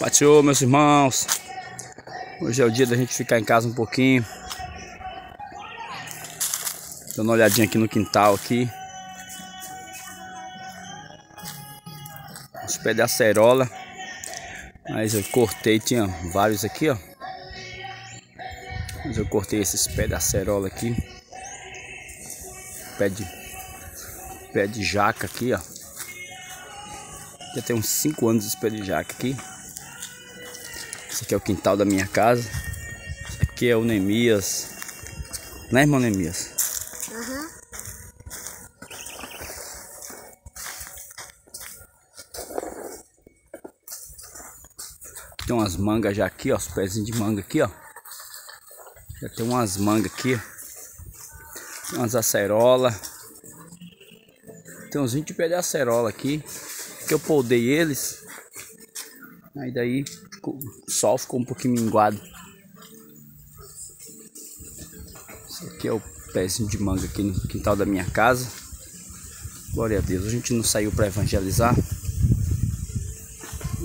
Patiô, meus irmãos. Hoje é o dia da gente ficar em casa um pouquinho. Dando uma olhadinha aqui no quintal aqui. Os pés de acerola. Mas eu cortei, tinha vários aqui, ó. Mas eu cortei esses pés de acerola aqui. Pé de, pé de jaca aqui, ó. Já tem uns 5 anos esse pé de jaca aqui. Esse aqui é o quintal da minha casa. Esse aqui é o Nemias. Né, irmão Nemias? Uhum. Tem umas mangas já aqui, ó. Os pezinhos de manga aqui, ó. Já tem umas mangas aqui. Tem umas acerola. Tem uns 20 pés de acerola aqui. Que eu podei eles. Aí daí o sol ficou um pouquinho minguado. Esse aqui é o pezinho de manga aqui no quintal da minha casa. Glória a Deus. A gente não saiu para evangelizar.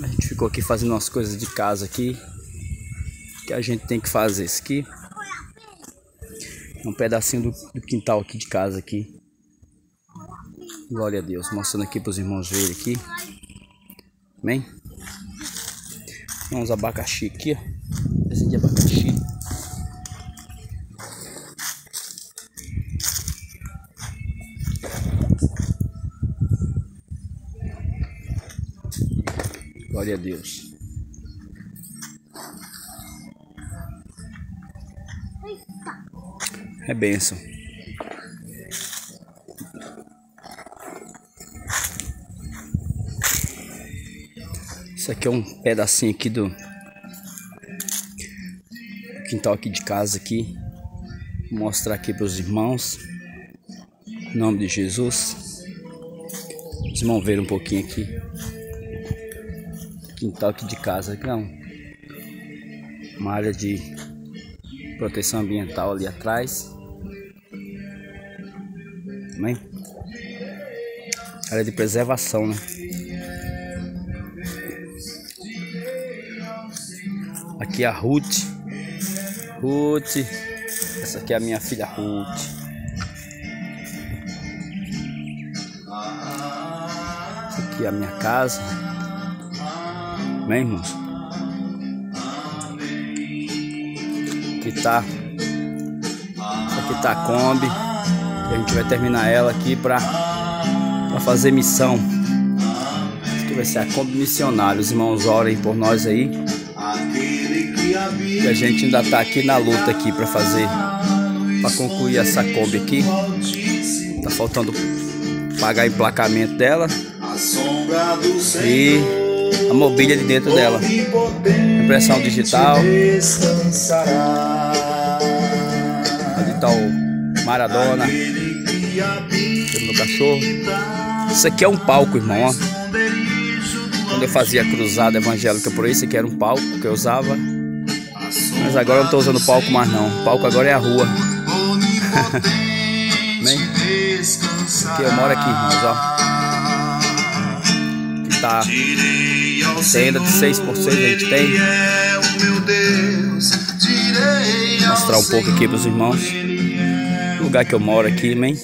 A gente ficou aqui fazendo umas coisas de casa aqui. Que a gente tem que fazer. Esse aqui é um pedacinho do, do quintal aqui de casa aqui. Glória a Deus. Mostrando aqui para os irmãos verem aqui. Amém? Uns abacaxi aqui, ó. Esse de abacaxi. Glória a Deus. É bênção. Isso aqui é um pedacinho aqui do quintal aqui de casa aqui. Vou mostrar aqui para os irmãos. Em nome de Jesus. Vocês vão ver um pouquinho aqui. Quintal aqui de casa aqui é um, uma área de proteção ambiental ali atrás. Amém? Área de preservação, né? Aqui é a Ruth. Ruth. Essa aqui é a minha filha Ruth. Essa aqui é a minha casa. Bem, irmãos? Aqui tá. Aqui tá a Kombi. E a gente vai terminar ela aqui pra, pra fazer missão. Isso aqui vai ser a Kombi missionária. Os irmãos orem por nós aí. E a gente ainda tá aqui na luta aqui para fazer, para concluir essa Kombi aqui. Tá faltando pagar emplacamento dela e a mobília de dentro dela. Impressão digital. Ali tá o Maradona. Meu cachorro. Isso aqui é um palco, irmão. Ó. Quando eu fazia cruzada evangélica por aí, isso aqui era um palco que eu usava. Mas agora eu não tô usando palco mais não. O palco agora é a rua. Bem, aqui eu moro aqui, irmãos, ó. Aqui tá tenda de 6 por 6 a gente tem. Vou mostrar um pouco aqui pros irmãos. O lugar que eu moro aqui, amém.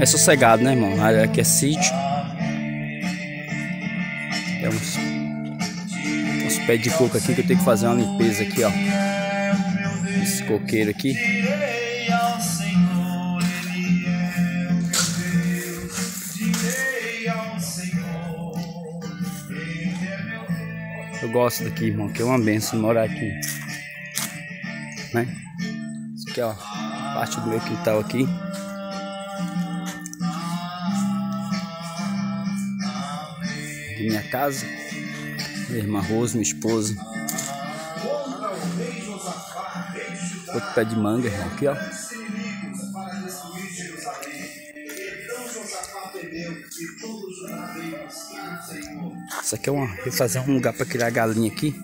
É sossegado, né, irmão? Aqui é sítio. É uns, pés de coco aqui que eu tenho que fazer uma limpeza aqui, ó. Esse coqueiro aqui. Eu gosto daqui, irmão, que é uma benção morar aqui. Né? Isso aqui, ó, parte do meu quintal aqui. de minha casa, minha irmã Rose, minha esposa. Outro pé de manga, irmão, aqui ó. Isso aqui é uma. Vou fazer um lugar para criar galinha aqui.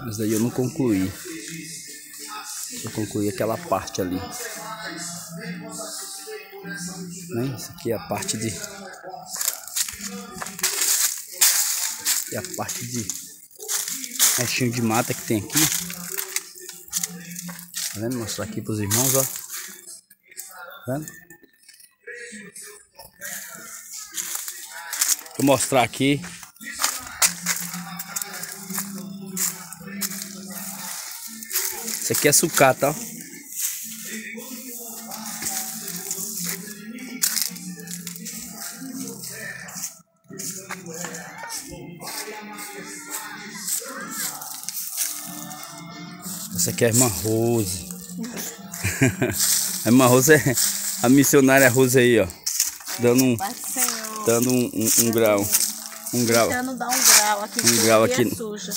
Mas daí eu não concluí. Eu concluí aquela parte ali. Né? Isso aqui é a parte de A parte de restinho de mata que tem aqui. Tá vendo? Mostrar aqui pros irmãos, ó. Tá vendo? Vou mostrar aqui. Isso aqui é sucata, ó. Essa aqui é a irmã Rose. a irmã Rose é a missionária Rose aí, ó. Dando um, dando um, um, um grau. Um grau. Tentando dar um grau aqui, um grau aqui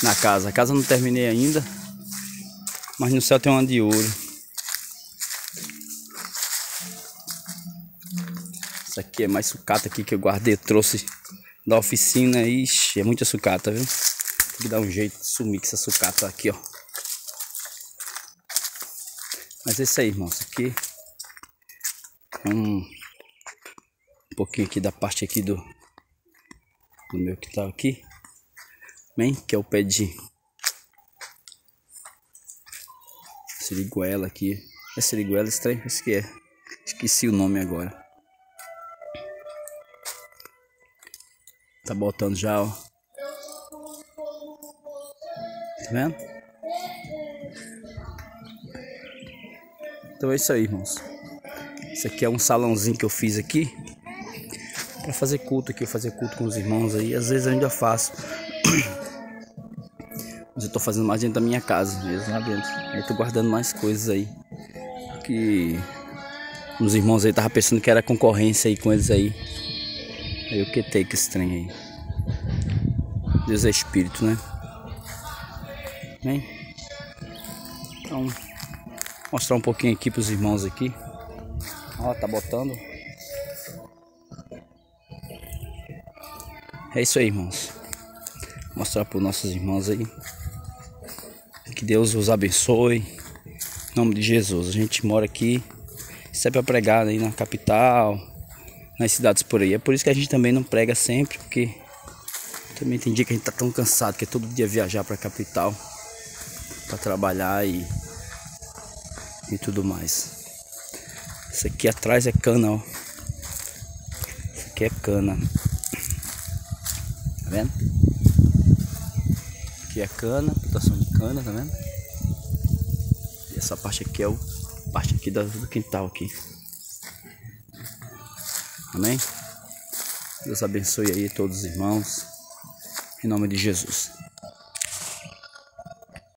na casa. A casa não terminei ainda. Mas no céu tem uma de ouro. Isso aqui é mais sucata aqui que eu guardei. trouxe da oficina. Ixi, é muita sucata, viu? Tem que dar um jeito de sumir com essa sucata aqui, ó. Mas é isso aí, irmãos. Aqui um, um pouquinho aqui da parte aqui do, do meu que tá aqui. Bem, que é o pé de siriguela aqui. É siriguela estranho, isso que é. Esqueci o nome agora. Tá botando já, ó. Tá vendo? Então é isso aí, irmãos. Esse aqui é um salãozinho que eu fiz aqui. Pra fazer culto aqui, fazer culto com os irmãos aí. Às vezes eu ainda faço. Mas eu tô fazendo mais dentro da minha casa, mesmo lá dentro. Eu tô guardando mais coisas aí. Que os irmãos aí tava pensando que era concorrência aí com eles aí. Eu quetei que estranho aí. Deus é espírito, né? Bem, então, mostrar um pouquinho aqui para os irmãos aqui. Ó, tá botando. É isso aí, irmãos. Mostrar para os nossos irmãos aí. Que Deus os abençoe. Em nome de Jesus. A gente mora aqui. Isso é para pregar aí na capital nas cidades por aí. É por isso que a gente também não prega sempre, porque também tem dia que a gente tá tão cansado que é todo dia viajar para a capital para trabalhar e e tudo mais. Isso aqui atrás é cana, ó. Isso aqui é cana. Tá vendo? Aqui é cana, plantação de cana, tá vendo? E essa parte aqui é o parte aqui do quintal aqui. Amém? Deus abençoe aí todos os irmãos. Em nome de Jesus.